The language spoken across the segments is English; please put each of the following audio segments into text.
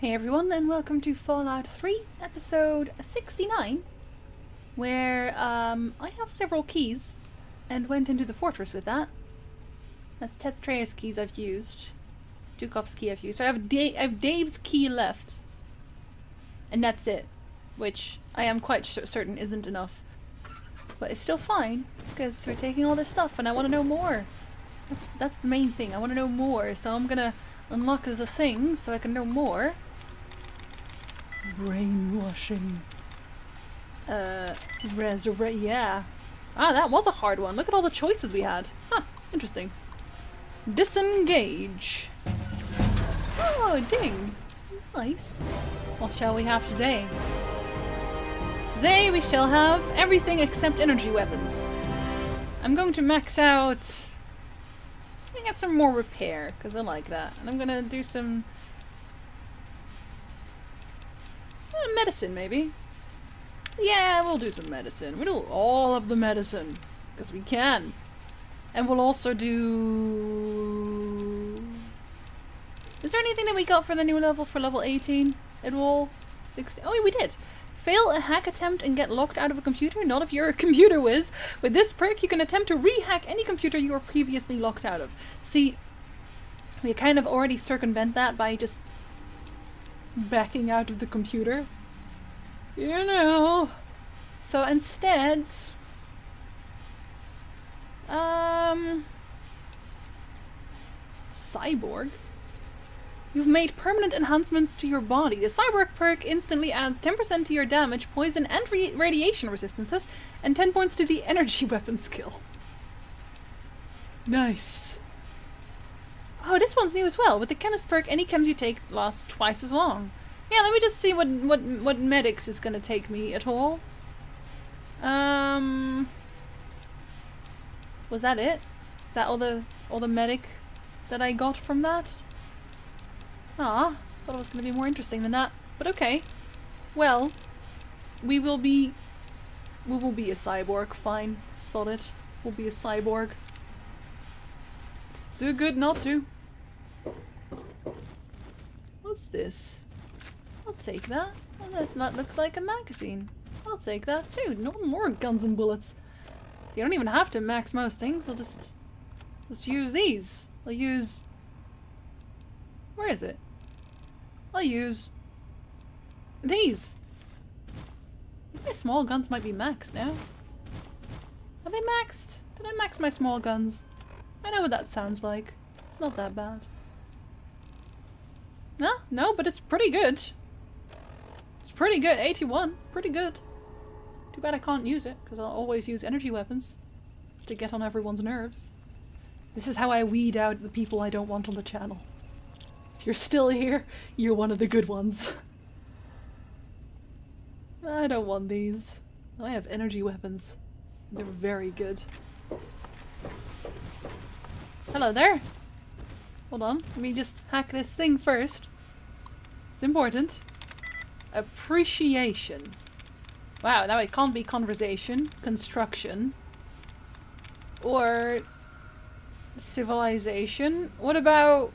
Hey everyone, and welcome to Fallout 3, episode 69, where um, I have several keys and went into the fortress with that. That's Ted Strayer's keys I've used. Dukov's key I've used. So I have, da I have Dave's key left. And that's it. Which I am quite certain isn't enough. But it's still fine, because we're taking all this stuff and I want to know more. That's, that's the main thing, I want to know more, so I'm gonna unlock the things so I can know more. Brainwashing. Uh, resurrect, yeah. Ah, that was a hard one. Look at all the choices we had. Huh, interesting. Disengage. Oh, ding. Nice. What shall we have today? Today we shall have everything except energy weapons. I'm going to max out... I get some more repair, because I like that. And I'm gonna do some... Uh, medicine, maybe. Yeah, we'll do some medicine. We'll do all of the medicine, because we can. And we'll also do... Is there anything that we got for the new level for level 18 at all? 16? Oh, we did. Fail a hack attempt and get locked out of a computer? Not if you're a computer whiz. With this perk, you can attempt to rehack any computer you were previously locked out of. See, we kind of already circumvent that by just backing out of the computer. You know. So instead, um, cyborg. You've made permanent enhancements to your body. The Cyborg perk instantly adds 10% to your damage, poison, and radiation resistances, and 10 points to the energy weapon skill. Nice. Oh, this one's new as well. With the Chemist perk, any chems you take last twice as long. Yeah, let me just see what what what medics is gonna take me at all. Um, was that it? Is that all the all the medic that I got from that? Ah, thought it was to be more interesting than that. But okay. Well, we will be... We will be a cyborg. Fine. Sod it. We'll be a cyborg. Too good not to. What's this? I'll take that. Well, that, that looks like a magazine. I'll take that too. No more guns and bullets. You don't even have to max most things. I'll just... Let's use these. I'll use... Where is it? I'll use these. My small guns might be maxed now. Are they maxed? Did I max my small guns? I know what that sounds like. It's not that bad. No, no, but it's pretty good. It's pretty good. 81. Pretty good. Too bad I can't use it, because I'll always use energy weapons to get on everyone's nerves. This is how I weed out the people I don't want on the channel. If you're still here, you're one of the good ones. I don't want these. I have energy weapons. They're very good. Hello there. Hold on, let me just hack this thing first. It's important. Appreciation. Wow, now it can't be conversation, construction, or civilization. What about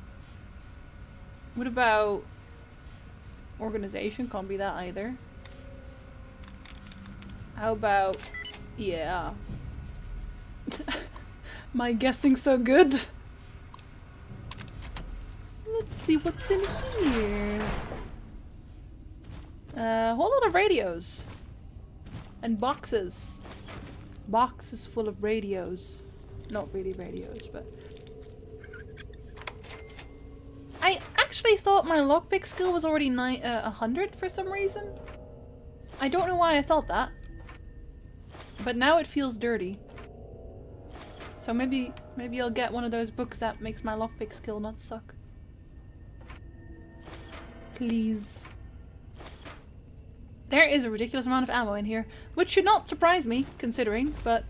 what about organization? Can't be that either. How about... Yeah. My guessing so good? Let's see what's in here. A uh, whole lot of radios. And boxes. Boxes full of radios. Not really radios, but... I actually thought my lockpick skill was already uh, 100 for some reason. I don't know why I thought that. But now it feels dirty. So maybe maybe I'll get one of those books that makes my lockpick skill not suck. Please. There is a ridiculous amount of ammo in here, which should not surprise me, considering, but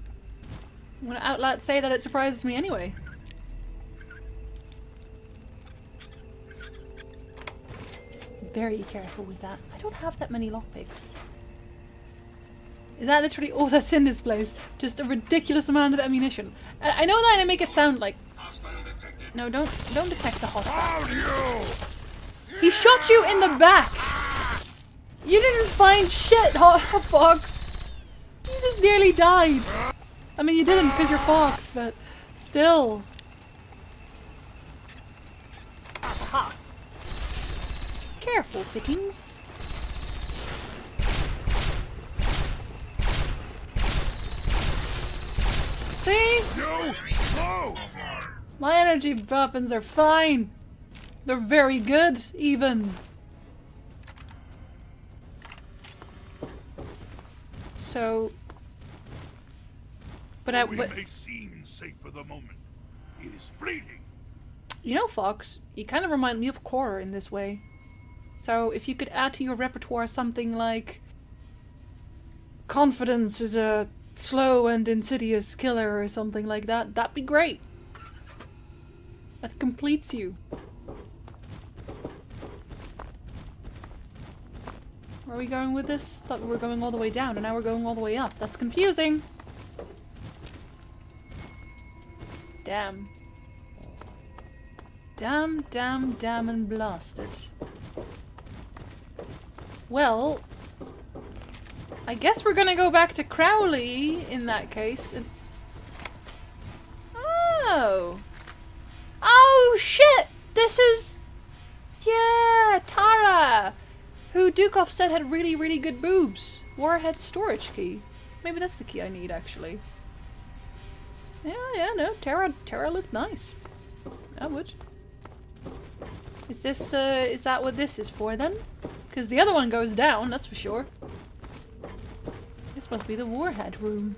I'm gonna out loud say that it surprises me anyway. very careful with that. I don't have that many lockpicks. Is that literally all that's in this place? Just a ridiculous amount of ammunition. I, I know that I make it sound like... No, don't don't detect the hostile. He shot you in the back! You didn't find shit, Hot Fawkes! You just nearly died! I mean, you didn't because you're Fawkes, but still. Aha. Careful, Fittings. See? My energy weapons are fine. They're very good, even. So... But I... But, may seem safe for the moment. It is fleeting. You know, Fawkes, you kind of remind me of Cora in this way. So if you could add to your repertoire something like... Confidence is a slow and insidious killer or something like that, that'd be great. That completes you. Where are we going with this? Thought we were going all the way down and now we're going all the way up. That's confusing. Damn. Damn, damn, damn and blasted. Well, I guess we're gonna go back to Crowley in that case. Oh. Oh shit! This is... Yeah, Tara! Who Dukov said had really, really good boobs. Warhead storage key. Maybe that's the key I need, actually. Yeah, yeah, no, Tara, Tara looked nice. I would. Is this, uh, is that what this is for then? Because the other one goes down, that's for sure. This must be the warhead room.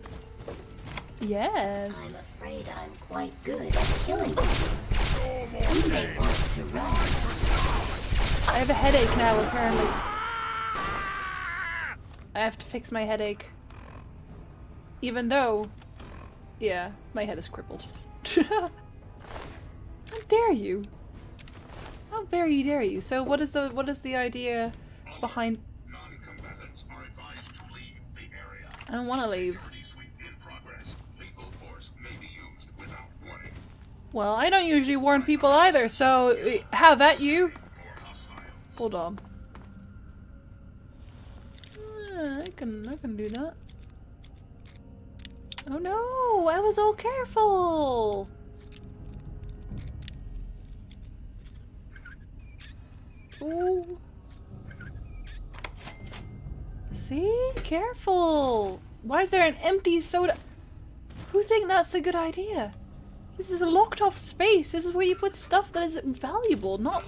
Yes. I'm afraid I'm quite good at killing things. You may want to run. I have a headache now, apparently. I have to fix my headache. Even though... Yeah, my head is crippled. How dare you? How very dare you? So what is the what is the idea behind I don't want to leave. Well, I don't usually warn people either, so have at you. Hold on. Uh, I can I can do that. Oh no, I was all careful. Oh. See? Careful! Why is there an empty soda? Who think that's a good idea? This is a locked off space. This is where you put stuff that is valuable, not...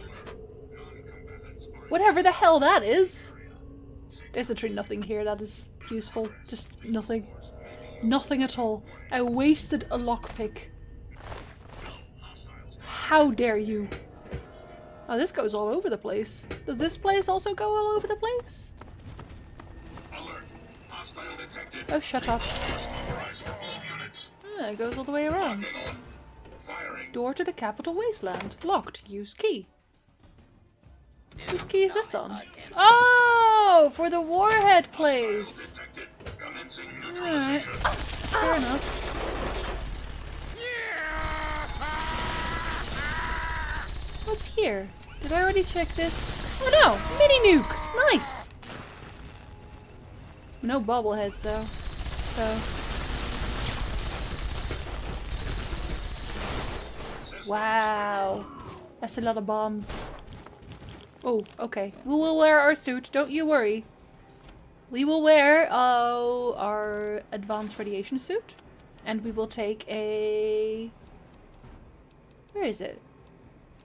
Whatever the hell that is. There's literally nothing here that is useful. Just nothing. Nothing at all. I wasted a lockpick. How dare you? Oh, this goes all over the place. Does this place also go all over the place? Oh, shut up. Ah, it goes all the way around. Door to the capital wasteland. Locked. Use key. Whose key is this on? Oh! For the warhead place! Alright. Fair enough. What's here? Did I already check this? Oh no! Mini nuke! Nice! No bobbleheads though. So. Wow. That's a lot of bombs. Oh, okay. We will wear our suit, don't you worry. We will wear uh, our advanced radiation suit. And we will take a... Where is it?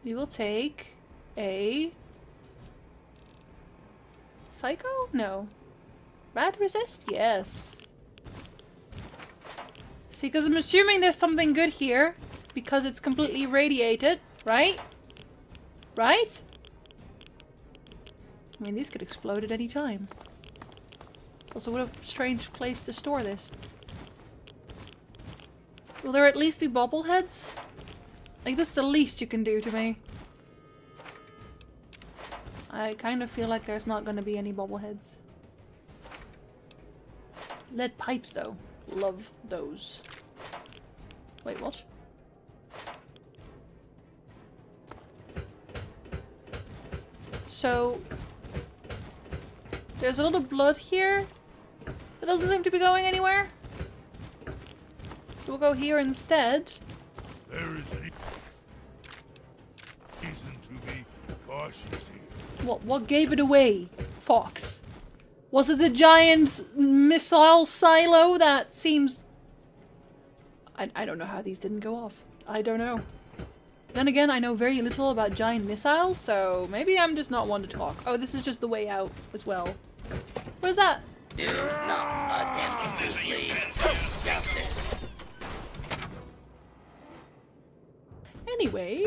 We will take a... Psycho? No. Rad resist? Yes. See, because I'm assuming there's something good here. Because it's completely radiated, right? Right? I mean, these could explode at any time. Also, what a strange place to store this. Will there at least be bobbleheads? Like, this is the least you can do to me. I kind of feel like there's not going to be any bobbleheads. Lead pipes, though. Love those. Wait, what? So there's a lot of blood here. It doesn't seem to be going anywhere. So we'll go here instead. There is a reason to be cautious here. What what gave it away, Fawkes? Was it the giant missile silo that seems I, I don't know how these didn't go off. I don't know. Then again, I know very little about giant missiles, so maybe I'm just not one to talk. Oh, this is just the way out as well. What is that? Do not attempt to. Justice. Anyway.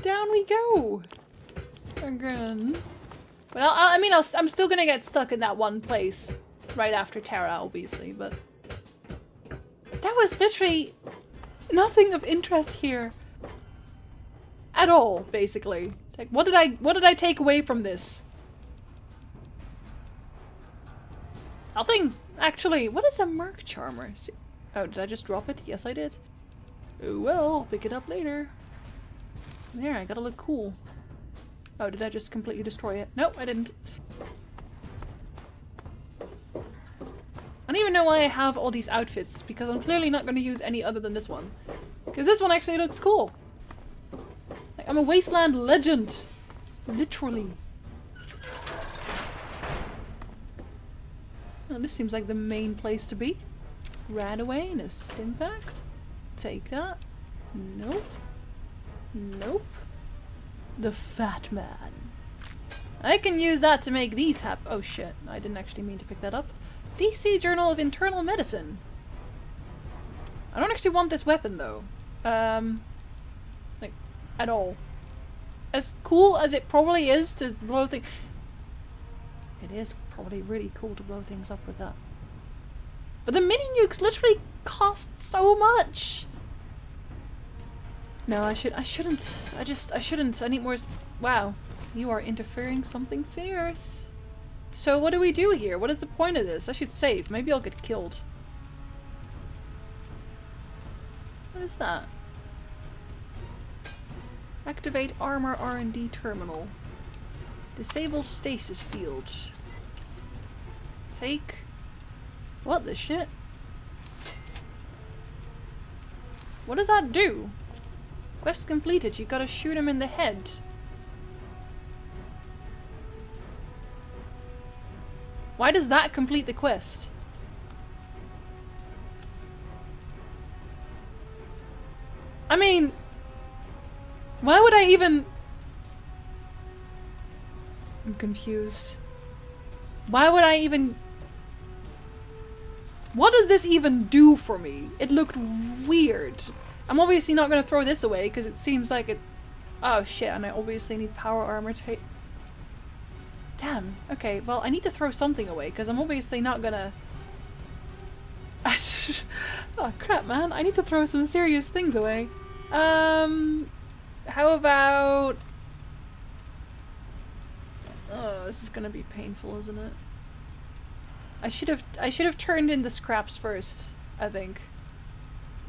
Down we go. Again. But I'll, I mean, I'll, I'm still gonna get stuck in that one place right after Terra, obviously, but that was literally nothing of interest here at all, basically. Like, what did I, what did I take away from this? Nothing, actually. What is a Merc Charmer? Oh, did I just drop it? Yes, I did. Oh well, pick it up later. There, I gotta look cool. Oh, did I just completely destroy it? Nope, I didn't. I don't even know why I have all these outfits, because I'm clearly not going to use any other than this one. Because this one actually looks cool. Like, I'm a wasteland legend. Literally. Oh, this seems like the main place to be. Right away in a stim pack. Take that. Nope. Nope. The Fat Man. I can use that to make these hap- oh shit, I didn't actually mean to pick that up. DC Journal of Internal Medicine. I don't actually want this weapon though. Um, like, at all. As cool as it probably is to blow things- It is probably really cool to blow things up with that. But the mini nukes literally cost so much! No, I should- I shouldn't. I just- I shouldn't. I need more- Wow. You are interfering something fierce. So what do we do here? What is the point of this? I should save. Maybe I'll get killed. What is that? Activate armor R&D terminal. Disable stasis field. Take. What the shit? What does that do? Quest completed. You gotta shoot him in the head. Why does that complete the quest? I mean, why would I even... I'm confused. Why would I even... What does this even do for me? It looked weird. I'm obviously not going to throw this away because it seems like it... Oh shit, and I obviously need power armor tape. Damn. Okay, well, I need to throw something away because I'm obviously not gonna. oh crap, man! I need to throw some serious things away. Um, how about? Oh, this is gonna be painful, isn't it? I should have. I should have turned in the scraps first. I think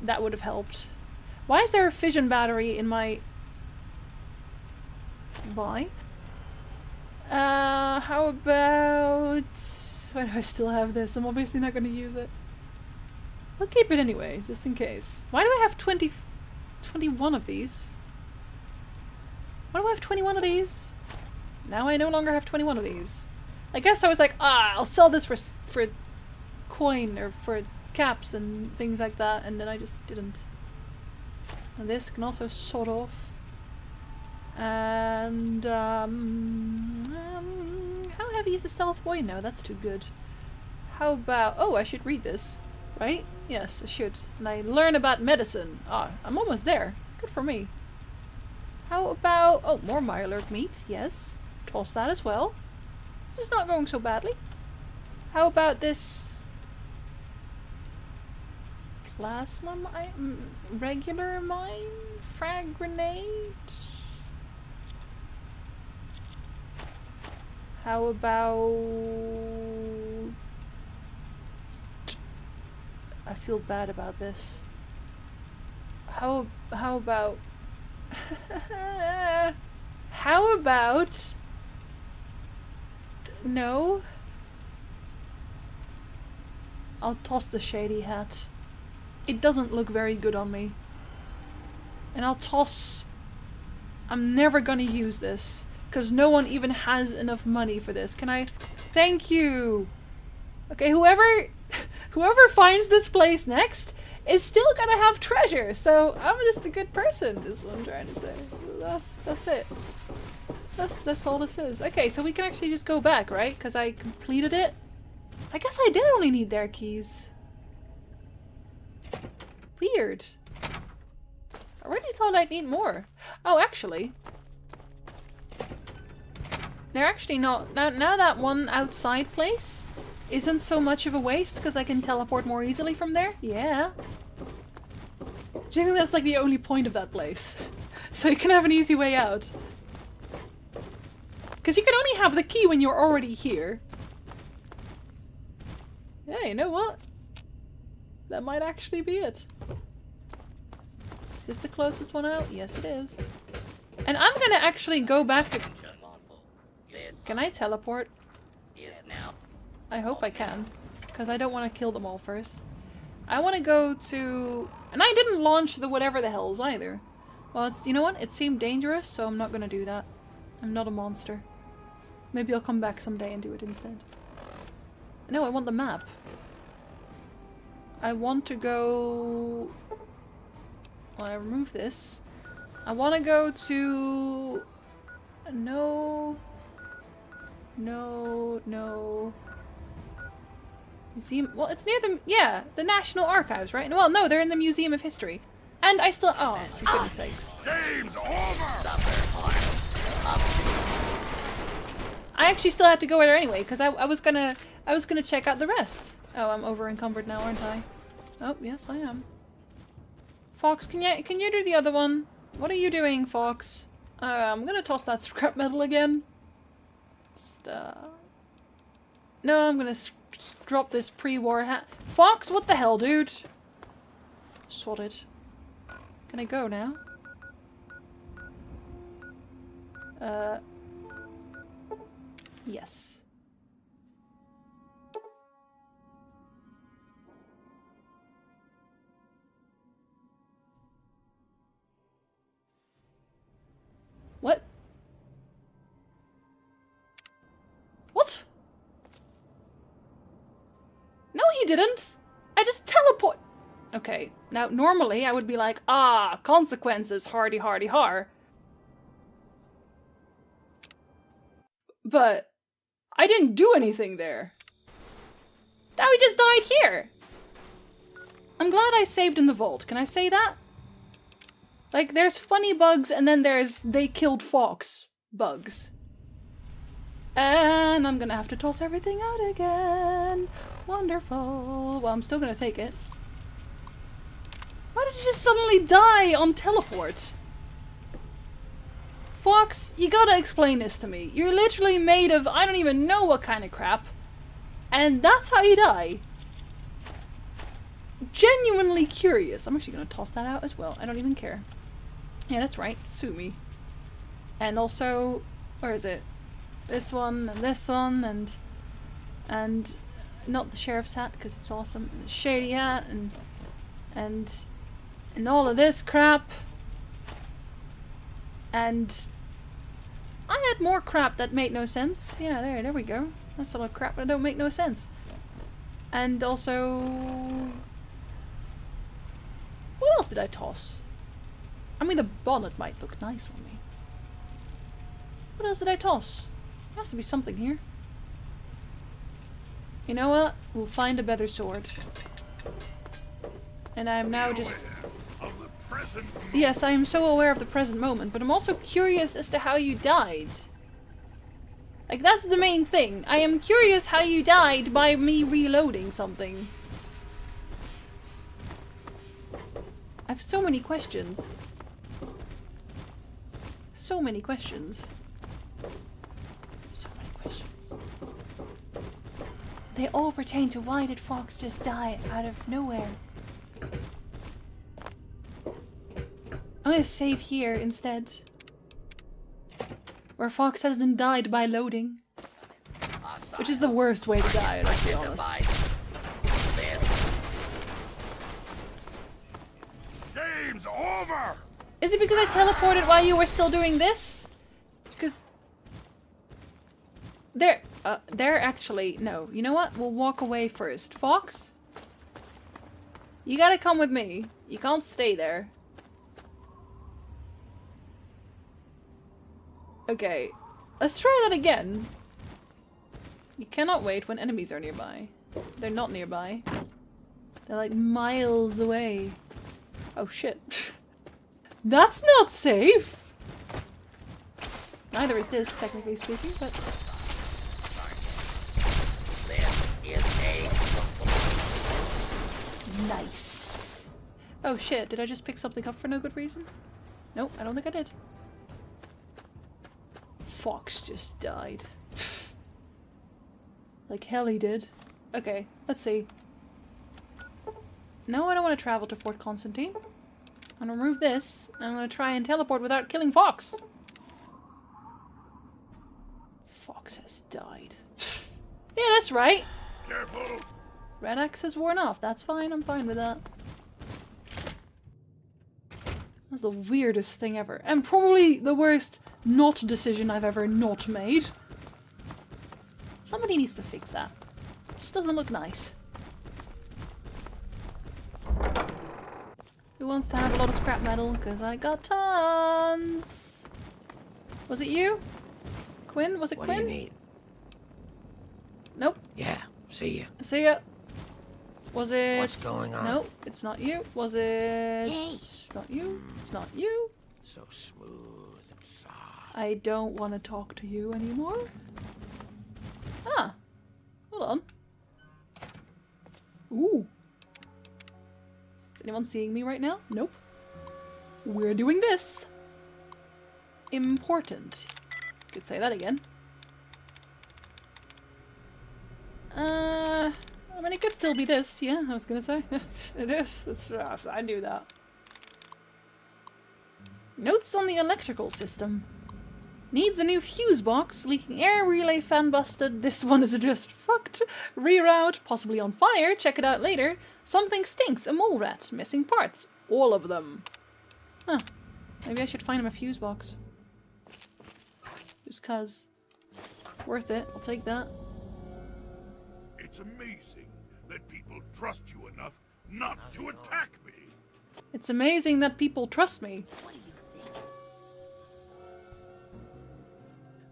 that would have helped. Why is there a fission battery in my? Why? Uh, how about... Why do I still have this? I'm obviously not going to use it. I'll keep it anyway, just in case. Why do I have 20... 21 of these? Why do I have 21 of these? Now I no longer have 21 of these. I guess I was like, ah, I'll sell this for for coin or for caps and things like that, and then I just didn't. This can also sort off. And um, um, how heavy is the stealth boy? No, that's too good. How about? Oh, I should read this, right? Yes, I should. And I learn about medicine. Ah, I'm almost there. Good for me. How about? Oh, more Mirelurk meat. Yes, toss that as well. This is not going so badly. How about this? Plasma mine, regular mine, frag grenade. How about... I feel bad about this. How how about How about... No. I'll toss the shady hat. It doesn't look very good on me. And I'll toss... I'm never gonna use this. Because no one even has enough money for this. Can I... Thank you! Okay, whoever... Whoever finds this place next is still gonna have treasure. So I'm just a good person, is what I'm trying to say. That's, that's it. That's, that's all this is. Okay, so we can actually just go back, right? Because I completed it. I guess I did only need their keys. Weird. I really thought I'd need more. Oh, actually. They're actually not... Now, now that one outside place isn't so much of a waste because I can teleport more easily from there. Yeah. Do you think that's like the only point of that place? so you can have an easy way out. Because you can only have the key when you're already here. Yeah, you know what? That might actually be it. Is this the closest one out? Yes, it is. And I'm gonna actually go back to... Can I teleport? I hope I can. Because I don't want to kill them all first. I want to go to... And I didn't launch the whatever the hells either. Well, it's you know what? It seemed dangerous, so I'm not to do that. I'm not a monster. Maybe I'll come back someday and do it instead. No, I want the map. I want to go... Well, I remove this. I want to go to... No... No, no... Museum. Well, it's near the yeah the National Archives, right? Well, no, they're in the Museum of History. And I still oh for goodness sakes. Game's over! I actually still have to go there anyway because I, I was gonna I was gonna check out the rest. Oh, I'm over encumbered now, aren't I? Oh yes, I am. Fawkes, can you can you do the other one? What are you doing, Fawkes? Uh, I'm gonna toss that scrap metal again. Just uh. No, I'm gonna drop this pre-war hat. Fawkes, what the hell, dude? Sorted. Can I go now? Uh. Yes. Didn't. I just teleport. Okay, now normally I would be like, ah, consequences, hardy hardy har. But I didn't do anything there. Now he just died here. I'm glad I saved in the vault. Can I say that? Like, there's funny bugs and then there's they killed Fawkes bugs. And I'm gonna have to toss everything out again. Wonderful. Well, I'm still gonna take it. Why did you just suddenly die on teleport? Fawkes, you gotta explain this to me. You're literally made of I don't even know what kind of crap. And that's how you die. Genuinely curious. I'm actually gonna toss that out as well. I don't even care. Yeah, that's right. Sue me. And also, where is it? This one and this one and and not the sheriff's hat because it's awesome. And the shady hat and and and all of this crap. And I had more crap that made no sense. Yeah, there, there we go. That's a lot of crap that don't make no sense. And also, what else did I toss? I mean, the bonnet might look nice on me. What else did I toss? There has to be something here. You know what? We'll find a better sword. And I am now just... Present Yes, I am so aware of the present moment, but I'm also curious as to how you died. Like, that's the main thing. I am curious how you died by me reloading something. I have so many questions. So many questions. They all pertain to why did Fawkes just die out of nowhere? I'm gonna save here instead. Where Fawkes hasn't died by loading. Which is the worst way to die, let's be honest. Game's over! Is it because I teleported while you were still doing this? Because they're uh, they're actually no. You know what? We'll walk away first. Fawkes, you gotta come with me. You can't stay there. Okay, let's try that again. You cannot wait when enemies are nearby. They're not nearby. They're like miles away. Oh shit. That's not safe! Neither is this, technically speaking, but... This is a Nice. Oh shit, did I just pick something up for no good reason? Nope, I don't think I did. Fawkes just died. like hell he did. Okay, let's see. No, I don't want to travel to Fort Constantine. I'm gonna remove this. and I'm gonna try and teleport without killing Fawkes. Fawkes has died. yeah, that's right. Careful! Rad-X has worn off. That's fine. I'm fine with that. That's the weirdest thing ever. And probably the worst not decision I've ever not made. Somebody needs to fix that. just doesn't look nice. Who wants to have a lot of scrap metal? Because I got tons. Was it you? Quinn? Was it What do Quinn? you need? Nope. Yeah, see ya. See ya. Was it? What's going on? Nope, it's not you. Was it? Hey. It's not you. It's not you. So smooth and soft. I don't want to talk to you anymore. Ah, hold on. Ooh. Is anyone seeing me right now? Nope. We're doing this. Important. Could say that again. Uh, I mean, it could still be this. Yeah, I was gonna say. it is. It's, uh, I knew that. Notes on the electrical system. Needs a new fuse box, leaking air, relay fan busted. This one is just fucked. Reroute, possibly on fire. Check it out later. Something stinks. A mole rat. Missing parts. All of them. Huh. Maybe I should find him a fuse box. Just cuz. Worth it. I'll take that. It's amazing people trust you enough not to attack me. It's amazing that people trust me.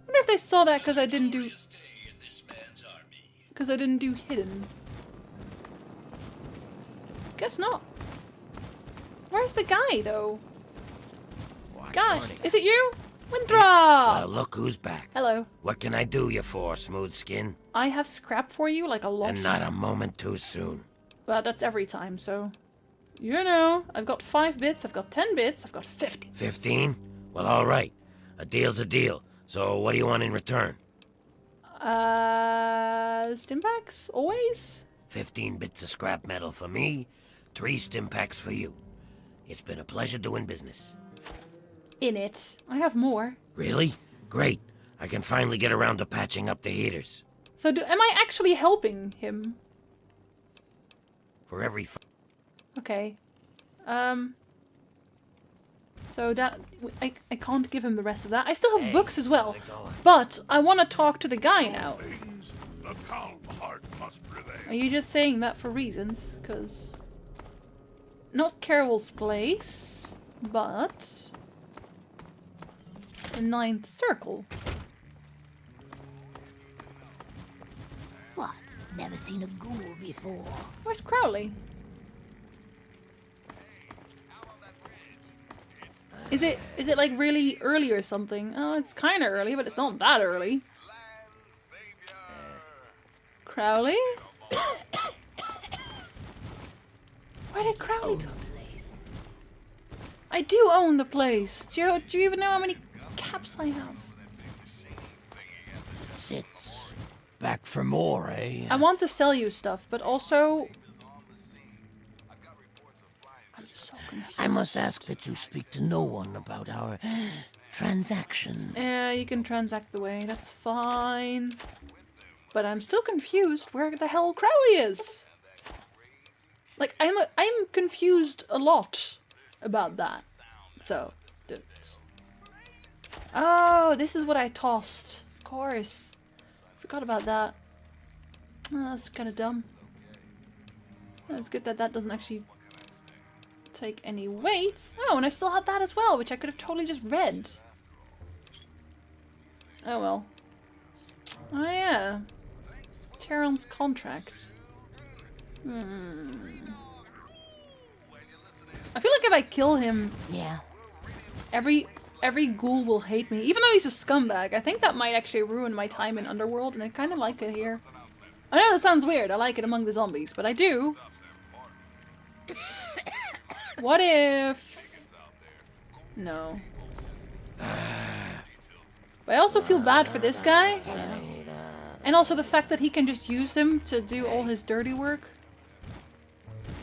wonder if they saw that because I didn't do stay in this man's army. because I didn't do hidden. Guess not. Where's the guy though? Watch Gosh, Shorty. is it you? Windra! Well, look who's back. Hello. What can I do you for, smooth skin? I have scrap for you like a lot. And not a moment too soon. Well, that's every time, so. You know, I've got five bits, I've got ten bits, I've got fifty. Fifteen? Well, all right. A deal's a deal. So what do you want in return? Uh, Stimpaks? Always? Fifteen bits of scrap metal for me, three stim packs for you. It's been a pleasure doing business. In it. I have more. Really? Great. I can finally get around to patching up the heaters. So, do, am I actually helping him? For every f- Okay. Um. So that I I can't give him the rest of that. I still have Hey, books as well, how's it going? but I want to talk to the guy now. Things, the calm heart must Are you just saying that for reasons? Cause not Carol's place, but the ninth circle. Never seen a ghoul before. Where's Crowley? Is it is it like really early or something? Oh, it's kind of early, but it's not that early. Crowley? Where did Crowley go? I do own the place. Do you, do you even know how many caps I have? Six. Back for more, eh? I want to sell you stuff, but also. I'm so. I must ask that you speak to no one about our transaction. Yeah, you can transact the way. That's fine. But I'm still confused where the hell Crowley is. Like I'm a, I'm confused a lot about that. So, it's... oh, this is what I tossed. Of course, forgot about that. Oh, that's kind of dumb. It's good that that doesn't actually take any weight. Oh, and I still had that as well, which I could have totally just read. Oh well. Oh yeah. Charon's contract. Hmm. I feel like if I kill him, Yeah. every every ghoul will hate me. Even though he's a scumbag, I think that might actually ruin my time in Underworld, and I kind of like it here. I know that sounds weird. I like it among the zombies, but I do. What if... No. But I also feel bad for this guy. And also the fact that he can just use him to do all his dirty work.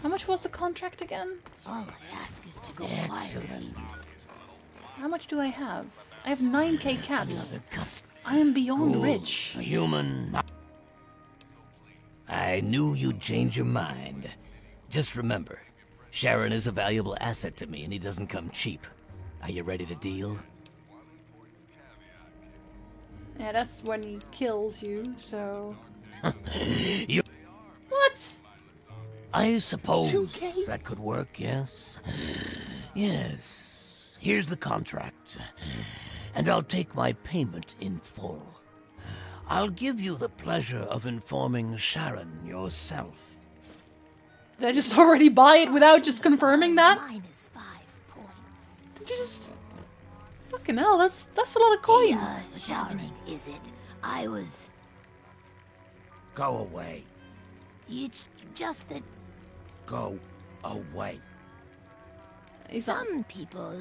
How much was the contract again? All I ask is to go quietly. Excellent. How much do I have? I have 9k caps. I am beyond rich. A human. I knew you'd change your mind. Just remember, Charon is a valuable asset to me, and he doesn't come cheap. Are you ready to deal? Yeah, that's when he kills you, so... You- What? I suppose 2K? that could work, yes? Yes. Here's the contract. And I'll take my payment in full. I'll give you the pleasure of informing Charon yourself. Did I just already buy it without just confirming that? Minus five points. Did you just... Fucking hell, that's that's a lot of coin. Uh, shouting, is it? I was. Go away. It's just that Go away. Some people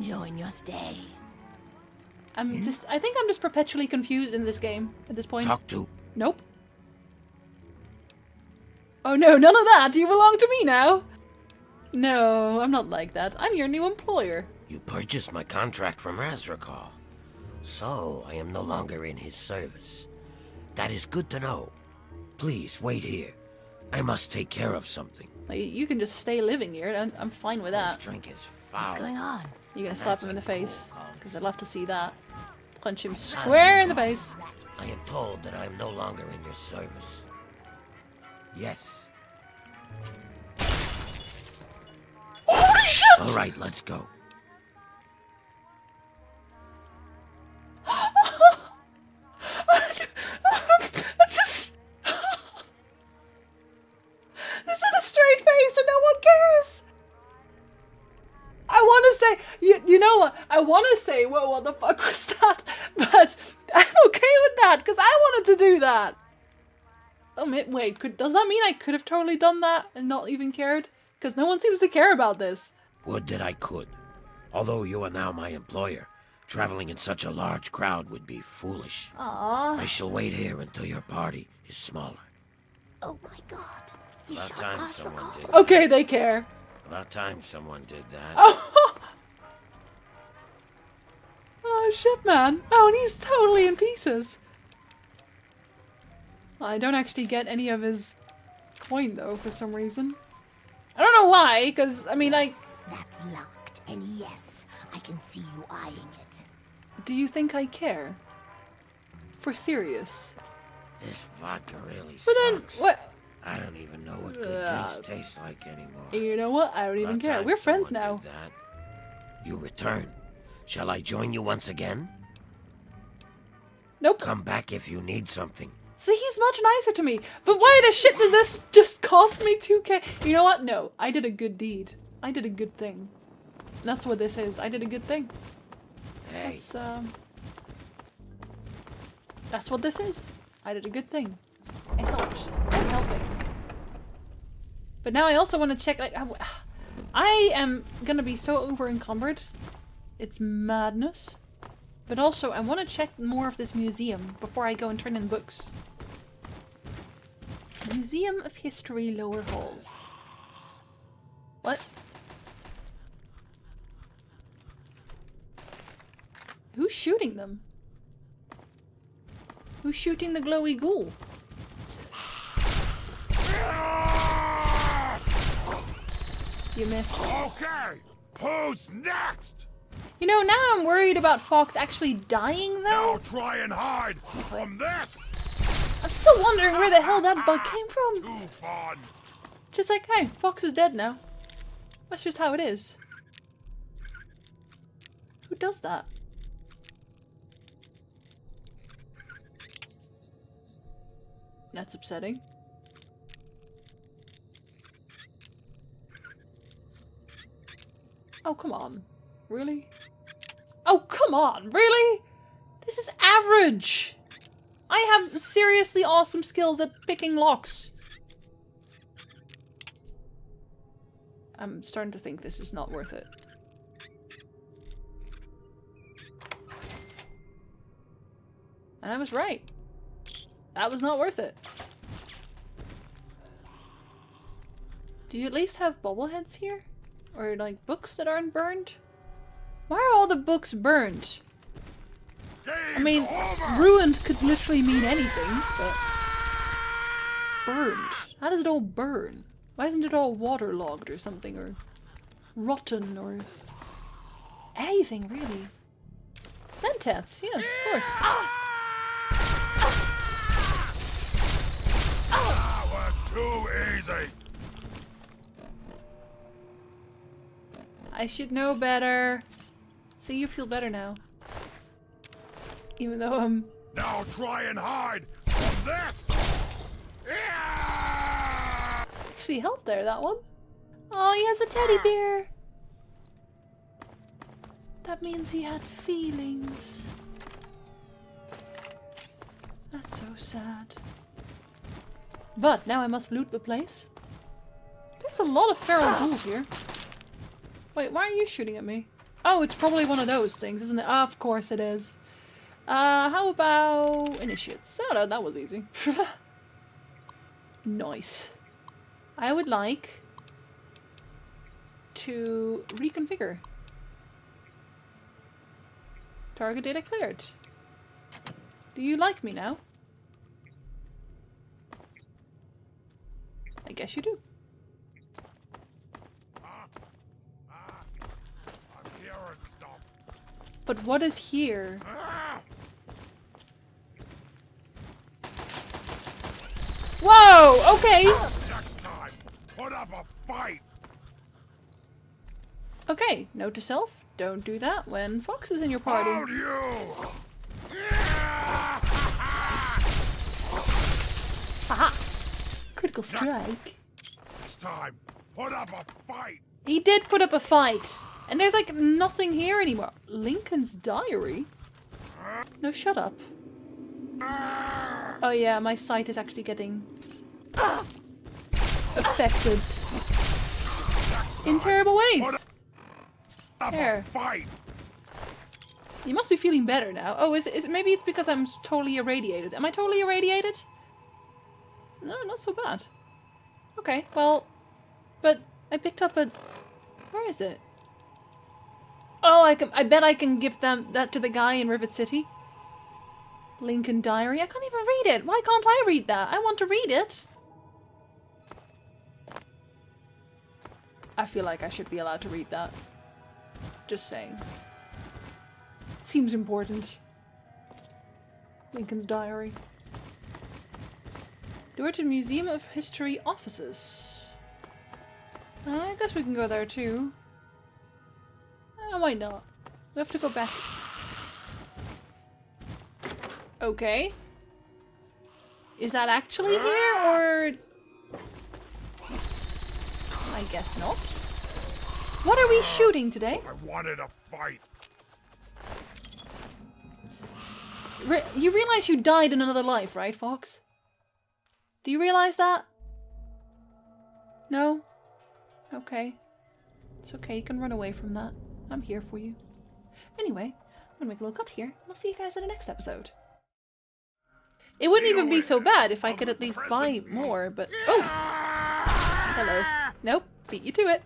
join your stay. I'm hmm? just... I think I'm just perpetually confused in this game at this point. Talk to. Nope. Oh no, none of that! You belong to me now! No, I'm not like that. I'm your new employer. You purchased my contract from Ahzrukhal. So, I am no longer in his service. That is good to know. Please, wait here. I must take care of something. Like, you can just stay living here, and I'm fine with This that. drink is foul. What's going on? You're gonna slap him in the face. cause. Because I'd love to see that. Punch him square in the face. I am told that I am no longer in your service. Yes. Holy shit! All right, let's go. You, you know what? I want to say, well, what the fuck was that? But I'm okay with that because I wanted to do that. Oh, mi- wait, could, does that mean I could have totally done that and not even cared? Because no one seems to care about this. Would that I could. Although you are now my employer, traveling in such a large crowd would be foolish. Aww. I shall wait here until your party is smaller. Oh my god. About time someone Ahzrukhal. did. Okay, they care. About time someone did that. Oh. oh shit, man. Oh, and he's totally in pieces. I don't actually get any of his coin though for some reason. I don't know why, because I mean, I—that's locked, and yes, I can see you eyeing it. do you think I care? For serious? This vodka really But then, what? I don't even know what good Ugh. drinks taste like anymore. You know what? I don't even care. We're friends someone now. did that. You return. Shall I join you once again? Nope. Come back if you need something. See, he's much nicer to me. But why the shit did this just cost me 2k? You know what? No, I did a good deed. I did a good thing. That's what this is. I did a good thing. Hey, That's um. That's what this is. I did a good thing. I helped. I'm helping. But now I also want to check. Like, I- I am gonna be so over encumbered. It's madness. But also, I want to check more of this museum before I go and turn in books. Museum of History, Lower Halls. What? Who's shooting them? Who's shooting the glowy ghoul? You missed. Okay, who's next? You know, now I'm worried about Fawkes actually dying, though. Now try and hide from this. I'm still wondering where the hell that bug came from. Too fun. Just like, hey, Fawkes is dead now. That's just how it is. Who does that? That's upsetting. Oh, come on. Really? Oh, come on. Really? This is average. I have seriously awesome skills at picking locks. I'm starting to think this is not worth it. And I was right. That was not worth it. Do you at least have bobbleheads here? Or like books that aren't burned? Why are all the books burned? I mean, ruined could literally mean anything, but burned. How does it all burn? Why isn't it all waterlogged or something, or rotten, or anything really? Mentats, yes, of course. That was too easy. I should know better. So you feel better now. Even though I'm Now try and hide from this. Yeah! actually helped there, that one. Oh, he has a teddy bear. That means he had feelings. That's so sad. But now I must loot the place. There's a lot of feral ah! ghouls here. Wait, why are you shooting at me? Oh, it's probably one of those things, isn't it? Of course it is. Uh, how about initiates? Oh, no, that was easy. nice. I would like to reconfigure. Target data cleared. Do you like me now? I guess you do. I'm hearing stuff. But what is here? Whoa! Okay! Next time, put up a fight. Okay, note to self, don't do that when Fawkes is in your party. Haha! Critical strike. Next time, put up a fight. He did put up a fight. And there's like nothing here anymore. Lincoln's diary? No, shut up. Oh yeah, my sight is actually getting affected in terrible ways. There. fight. You must be feeling better now. Oh, is it, is it maybe it's because I'm totally irradiated. Am I totally irradiated? No, not so bad. Okay, well, but I picked up a. Where is it? Oh, I can. I bet I can give them that to the guy in Rivet City. Lincoln Diary. I can't even read it. Why can't I read that? I want to read it. I feel like I should be allowed to read that. Just saying. Seems important. Lincoln's Diary. Door to Museum of History offices. I guess we can go there too. Why not? We have to go back. Okay. Is that actually here or... I guess not. What are we shooting today? I wanted a fight. Re- you realize you died in another life, right, Fawkes? Do you realize that? No? Okay. It's okay, you can run away from that. I'm here for you. Anyway, I'm gonna make a little cut here, and I'll see you guys in the next episode. It wouldn't even be so bad if I could at least buy more, but. Oh! Hello. Nope, beat you to it.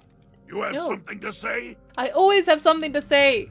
You have No. something to say? I always have something to say!